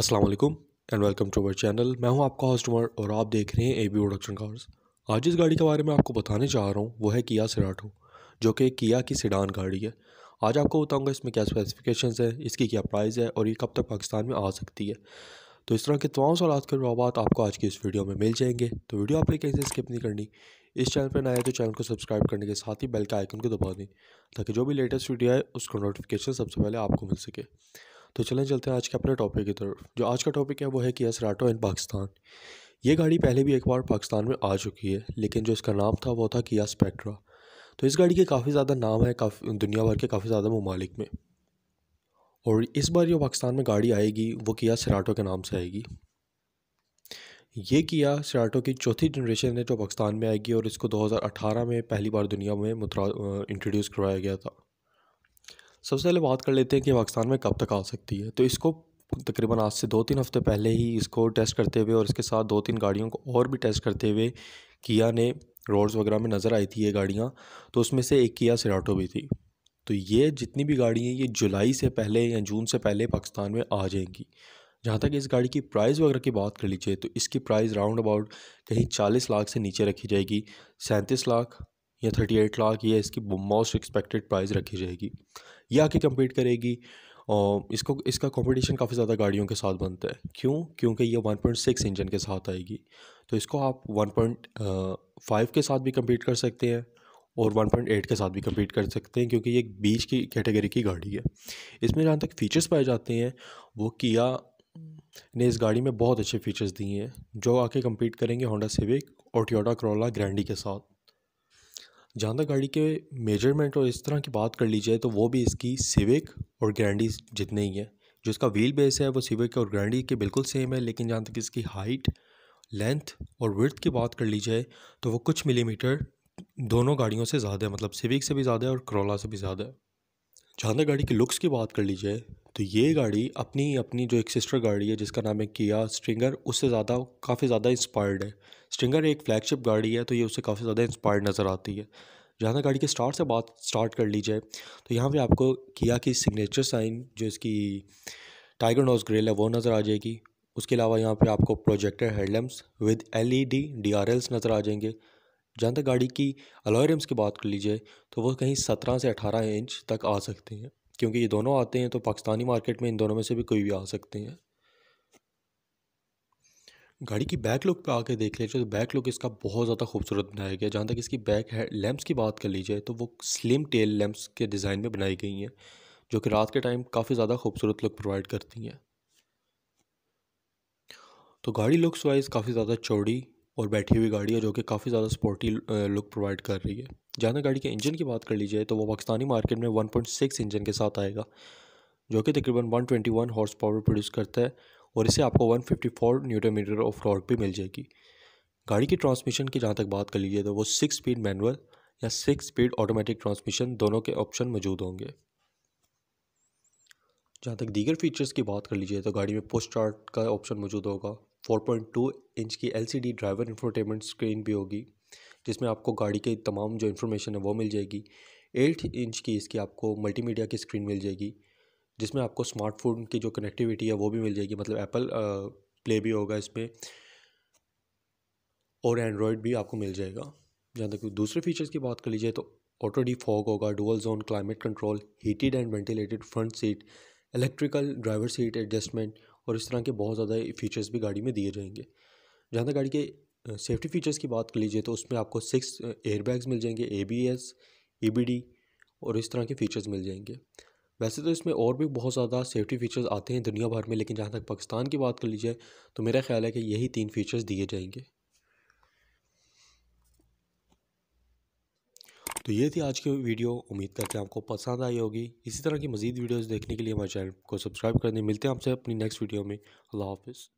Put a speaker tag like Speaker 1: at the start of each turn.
Speaker 1: अस्सलाम वालेकुम and welcome to our channel मैं हूँ आपका होस्ट उमर और आप देख रहे हैं ए बी प्रोडक्शन कार्स आज इस गाड़ी के बारे में आपको बताने चाह रहा हूँ, वो है किया सिराटो जो कि किया की सिडान गाड़ी है। आज आपको बताऊँगा इसमें क्या स्पेसिफिकेशंस है, इसकी क्या प्राइस है और ये कब तक पाकिस्तान में आ सकती है। तो इस तरह के तमाम सवाल के जवाब आपको आज की इस वीडियो में मिल जाएँगे। तो वीडियो आपने कैसे स्किप नहीं करनी। इस चैनल पर नए तो चैनल को सब्सक्राइब करने के साथ ही बेल का आइकन को दबा दें, ताकि जो भी लेटेस्ट वीडियो है उसका नोटिफिकेशन सबसे पहले आपको मिल सके। तो चलें, चलते हैं आज के अपने टॉपिक की तरफ़। जो आज का टॉपिक है, वो है किया सराटो इन पाकिस्तान। ये गाड़ी पहले भी एक बार पाकिस्तान में आ चुकी है, लेकिन जो इसका नाम था, वो था किया स्पेक्ट्रा। तो इस गाड़ी के काफ़ी ज़्यादा नाम है, काफ़ी, दुनिया भर के काफ़ी ज़्यादा ममालिक में। और इस बार जो पाकिस्तान में गाड़ी आएगी, वो किया सराटो के नाम से आएगी। ये किया सराटो की चौथी जनरेशन है जो पाकिस्तान में आएगी, और इसको 2018 में पहली बार दुनिया में इंट्रोड्यूस करवाया गया था। सबसे पहले बात कर लेते हैं कि पाकिस्तान में कब तक आ सकती है। तो इसको तकरीबन आज से दो तीन हफ़्ते पहले ही इसको टेस्ट करते हुए और इसके साथ दो तीन गाड़ियों को और भी टेस्ट करते हुए किया ने रोड्स वगैरह में नज़र आई थी ये गाड़ियाँ तो उसमें से एक किया सिराटो भी थी। तो ये जितनी भी गाड़ी हैं, ये जुलाई से पहले या जून से पहले पाकिस्तान में आ जाएँगी। जहाँ तक इस गाड़ी की प्राइस वगैरह की बात कर लीजिए तो इसकी प्राइस राउंड अबाउट कहीं चालीस लाख से नीचे रखी जाएगी, सैंतीस लाख या थर्टी एट लाख ये इसकी मोस्ट एक्सपेक्टेड प्राइस रखी जाएगी। ये आके कम्पीट करेगी और इसको, इसका कंपटीशन काफ़ी ज़्यादा गाड़ियों के साथ बनता है। क्यों? क्योंकि ये 1.6 इंजन के साथ आएगी। तो इसको आप 1.5 के साथ भी कम्पीट कर सकते हैं और 1.8 के साथ भी कम्पीट कर सकते हैं क्योंकि ये एक बीच की कैटेगरी की गाड़ी है। इसमें जहाँ तक फ़ीचर्स पाए जाते हैं, वो किया ने इस गाड़ी में बहुत अच्छे फ़ीचर्स दिए हैं, जो आके कम्पीट करेंगे होंडा सिविक और टोयोटा करोला ग्रैंडी के साथ। जहाँ तक गाड़ी के मेज़रमेंट और इस तरह की बात कर ली जाए तो वो भी इसकी सिविक और ग्रैंडी जितने ही है। जो इसका व्हील बेस है, वो सिविक और ग्रैंडी के बिल्कुल सेम है, लेकिन जहाँ तक इसकी हाइट लेंथ और वर्थ की बात कर ली जाए तो वो कुछ मिलीमीटर दोनों गाड़ियों से ज़्यादा है मतलब सिविक से भी ज़्यादा है और करोला से भी ज़्यादा है। जहाँ तक गाड़ी की लुक्स की बात कर ली जाए तो ये गाड़ी अपनी अपनी जो एक सिस्टर गाड़ी है, जिसका नाम है किया स्ट्रिंगर उससे ज़्यादा, काफ़ी ज़्यादा इंस्पायर्ड है। स्ट्रिंगर एक फ्लैगशिप गाड़ी है तो ये उससे काफ़ी ज़्यादा इंस्पायर्ड नज़र आती है। जहाँ तक गाड़ी के स्टार्ट से बात स्टार्ट कर ली जाए तो यहाँ पे आपको किया की सिग्नेचर साइन जो इसकी टाइगर नोज़ ग्रिल है, वो नज़र आ जाएगी। उसके अलावा यहाँ पे आपको projector headlamps with LED DRLs नज़र आ जाएँगे। जहाँ तक गाड़ी की अलॉयरम्स की बात कर लीजिए तो वो कहीं सत्रह से अठारह इंच तक आ सकते हैं, क्योंकि ये दोनों आते हैं तो पाकिस्तानी मार्केट में इन दोनों में से भी कोई भी आ सकते हैं। गाड़ी की बैक लुक पे आके देख लीजिए तो बैक लुक इसका बहुत ज़्यादा खूबसूरत बनाया गया जहाँ तक इसकी बैक है लैंप्स की बात कर लीजिए तो वो स्लिम टेल लैम्प्स के डिज़ाइन में बनाई गई हैं, जो कि रात के टाइम काफ़ी ज़्यादा खूबसूरत लुक प्रोवाइड करती हैं। तो गाड़ी लुक्स वाइज काफ़ी ज़्यादा चौड़ी और बैठी हुई गाड़ी है, जो कि काफ़ी ज़्यादा स्पोर्टी लुक प्रोवाइड कर रही है। जहाँ तक गाड़ी के इंजन की बात कर लीजिए तो वो पाकिस्तानी मार्केट में 1.6 इंजन के साथ आएगा, जो कि तकरीबन 121 हॉर्स पावर प्रोड्यूस करता है। और इसे आपको 154 न्यूटन मीटर ऑफ़ टॉर्क भी मिल जाएगी। गाड़ी की ट्रांसमिशन की जहाँ तक बात कर लीजिए तो वो सिक्स स्पीड मैनुअल या सिक्स स्पीड ऑटोमेटिक ट्रांसमिशन दोनों के ऑप्शन मौजूद होंगे। जहाँ तक दीगर फीचर्स की बात कर लीजिए तो गाड़ी में पोस्ट स्टार्ट का ऑप्शन मौजूद होगा। 4.2 इंच की एलसीडी ड्राइवर इंफोटेनमेंट स्क्रीन भी होगी, जिसमें आपको गाड़ी के तमाम जो इन्फॉर्मेशन है वो मिल जाएगी। एट इंच की इसकी आपको मल्टीमीडिया की स्क्रीन मिल जाएगी। जिसमें आपको स्मार्टफ़ोन की जो कनेक्टिविटी है वो भी मिल जाएगी। मतलब एप्पल प्ले भी होगा इसमें और एंड्रॉयड भी आपको मिल जाएगा। जहाँ तक दूसरे फीचर्स की बात कर लीजिए तो ऑटो डी फॉग होगा dual zone climate control heated and ventilated front seat electrical driver seat adjustment और इस तरह के बहुत ज़्यादा फीचर्स भी गाड़ी में दिए जाएँगे। जहाँ तक गाड़ी के सेफ्टी फ़ीचर्स की बात कर लीजिए तो उसमें आपको सिक्स एयर बैग्स मिल जाएँगे A B S E B D और इस तरह के फ़ीचर्स मिल जाएँगे। वैसे तो इसमें और भी बहुत ज़्यादा सेफ्टी फ़ीचर्स आते हैं दुनिया भर में, लेकिन जहाँ तक पाकिस्तान की बात कर लीजिए तो मेरा ख्याल है कि यही तीन फ़ीचर्स दिए जाएँगे। तो ये थी आज की वीडियो। उम्मीद करते हैं आपको पसंद आई होगी। इसी तरह की मज़ीद वीडियोस देखने के लिए हमारे चैनल को सब्सक्राइब कर दें मिलते हैं आपसे अपनी नेक्स्ट वीडियो में। अल्लाह हाफिज़।